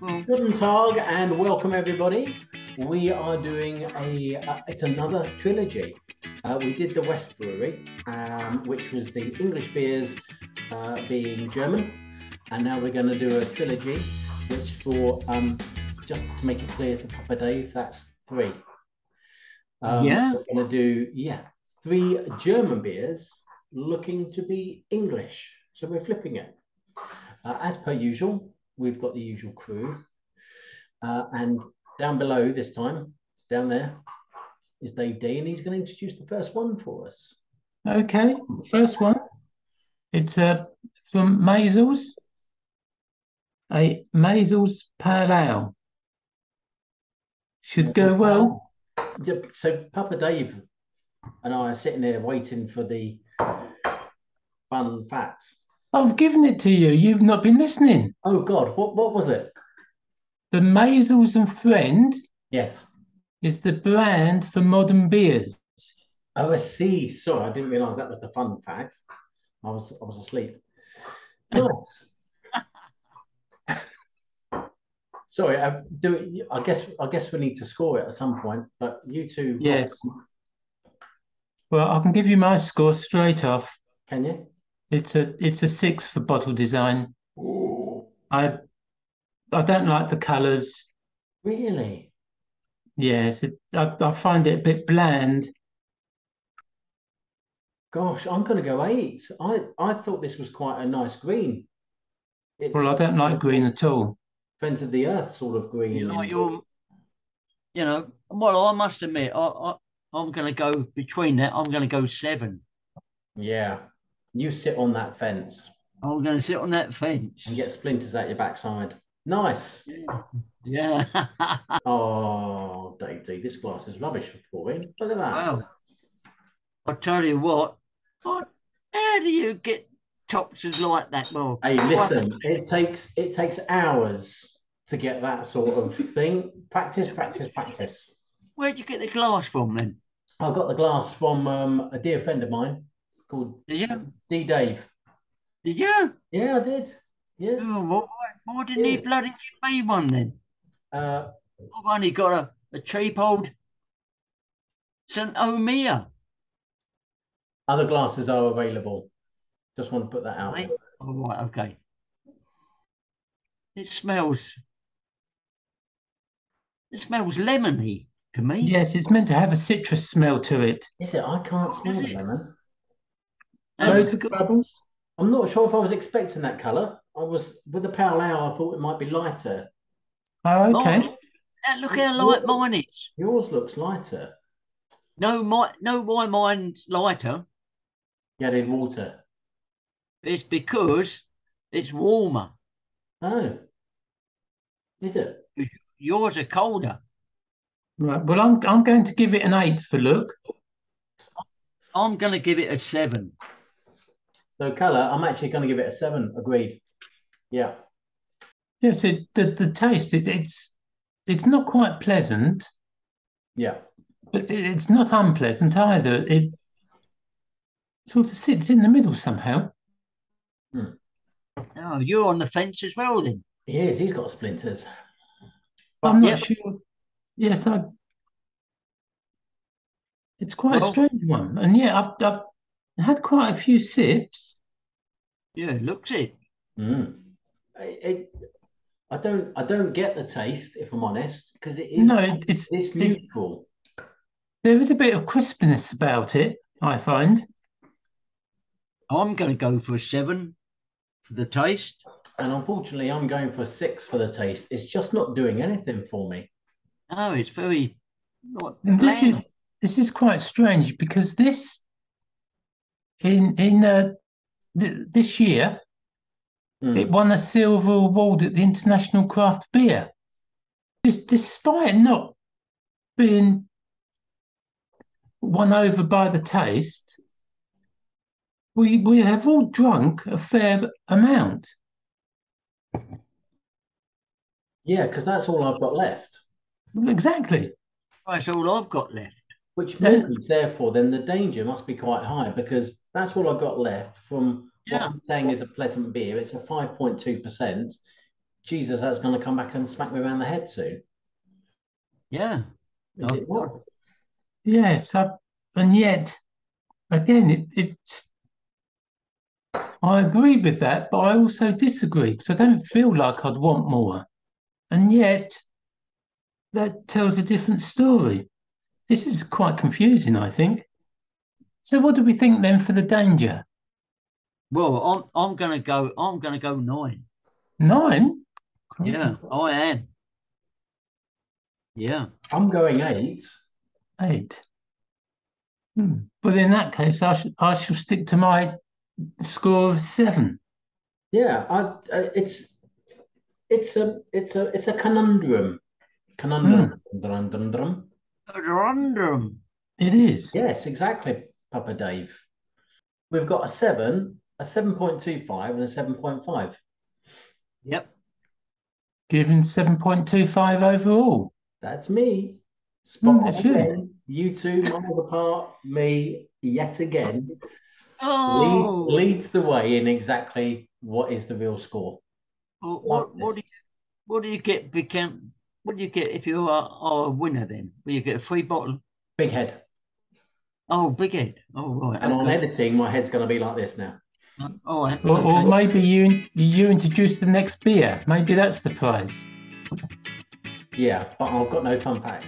Well, Guten Tag and welcome everybody. We are doing a, uh, it's another trilogy. Uh, we did the West Brewery, um, which was the English beers uh, being German. And now we're going to do a trilogy, which for, um, just to make it clear for Papa Dave, that's three. Um, Yeah. We're going to do, yeah, three German beers looking to be English. So we're flipping it. Uh, as per usual, we've got the usual crew. Uh, and down below this time, down there, is Dave D, and he's going to introduce the first one for us. Okay, first one. It's uh, from Maisels. A Maisels Pale Ale. Should go well. So Papa Dave and I are sitting here waiting for the fun facts. I've given it to you. You've not been listening. Oh God, what what was it? The Maisels and Friend Yes. is the brand for modern beers. Oh, I see. Sorry, I didn't realise that was the fun fact. I was I was asleep. Nice. Sorry, I do. I guess I guess we need to score it at some point. But you two, Yes. Well, I can give you my score straight off. can you? It's a it's a six for bottle design. I I don't like the colours. Really? Yes, it, I, I find it a bit bland. Gosh, I'm going to go eight. I I thought this was quite a nice green. It's Well, I don't like green at all. Friends of the Earth sort of green. you like your, you know, well, I must admit, I, I, I'm going to go between that. I'm going to go seven. Yeah, you sit on that fence I'm going to sit on that fence. and get splinters out your backside. Nice. Yeah. Oh, Dave D, this glass is rubbish for pouring. Look at that. well, I'll tell you what. what how do you get topses like that, Bob? Hey, listen, it takes it takes hours to get that sort of thing. Practice, practice, practice. Where'd you get the glass from then? I got the glass from um, a dear friend of mine called Did you? D Dave. Did you? Yeah, I did. Yeah. Oh, why, why didn't he bloody give me one then? Uh, I've only got a, a cheap old St. Omer. other glasses are available. Just want to put that out. Right? All right, okay. It smells. It smells lemony to me. Yes, it's meant to have a citrus smell to it. Is it? I can't smell it? lemon. And Loads it's of bubbles. I'm not sure if I was expecting that colour. I was with the pale ale. I thought it might be lighter. Oh, okay. Mine- uh, look how light mine is. Yours looks lighter. No, my no, why mine's lighter. You added water. It's because it's warmer. Oh, is it? Yours are colder. Right. Well, I'm I'm going to give it an eight for look. I'm going to give it a seven. So colour, I'm actually going to give it a seven. Agreed. Yeah. Yes, it the, the taste it, it's it's not quite pleasant, Yeah. but it, it's not unpleasant either. It sort of sits in the middle somehow. Hmm. Oh, you're on the fence as well then. He is. He's got splinters. I'm not yeah. sure. Yes, I. It's quite a strange one, and yeah, I've I've had quite a few sips. Yeah, looks it. Mm. I, it, I don't. I don't get the taste, if I'm honest, because it is. No, it, it's It's it, neutral. there is a bit of crispness about it. I find. I'm going to go for a seven for the taste. And unfortunately, I'm going for a six for the taste. It's just not doing anything for me. Oh, it's very not And this is this is quite strange because this in in uh, th- this year Mm. it won a silver award at the International Craft Beer. This, despite not being won over by the taste, we we have all drunk a fair amount. Yeah, because that's all I've got left. Exactly. That's all I've got left. Which means, therefore, then the danger must be quite high because that's all I've got left from what I'm saying is a pleasant beer. It's a 5.2%. Jesus, that's going to come back and smack me around the head soon. Yeah. Is Oh, it not? Yes, I, and yet, again, it, it's. I agree with that, but I also disagree because I don't feel like I'd want more. And yet, that tells a different story. This is quite confusing, I think. So, what do we think then for the danger? Well, I'm I'm gonna go. I'm gonna go nine. Nine? Yeah, I am. Yeah. I'm going eight. Eight. Hmm. But in that case, I, sh- I shall stick to my score of seven. Yeah, I, uh, it's it's a it's a it's a conundrum. Conundrum. Drum, drum, drum. Conundrum. It is. Yes, exactly, Papa Dave. We've got a seven, a 7.25, and a 7.5. Yep. Given 7.25 overall. That's me. Spot Mm, on that's you. again. You two miles apart, me yet again. Lead, Oh. leads the way in exactly what is the real score. What, what, what do you what do you get become what do you get if you are, are a winner then? Will you get a free bottle? Big head. Oh, big head. Oh right. And on okay. editing, my head's going to be like this now. Uh, All right. Or, or maybe you you introduce the next beer. Maybe that's the prize. Yeah, but I've got no fun facts.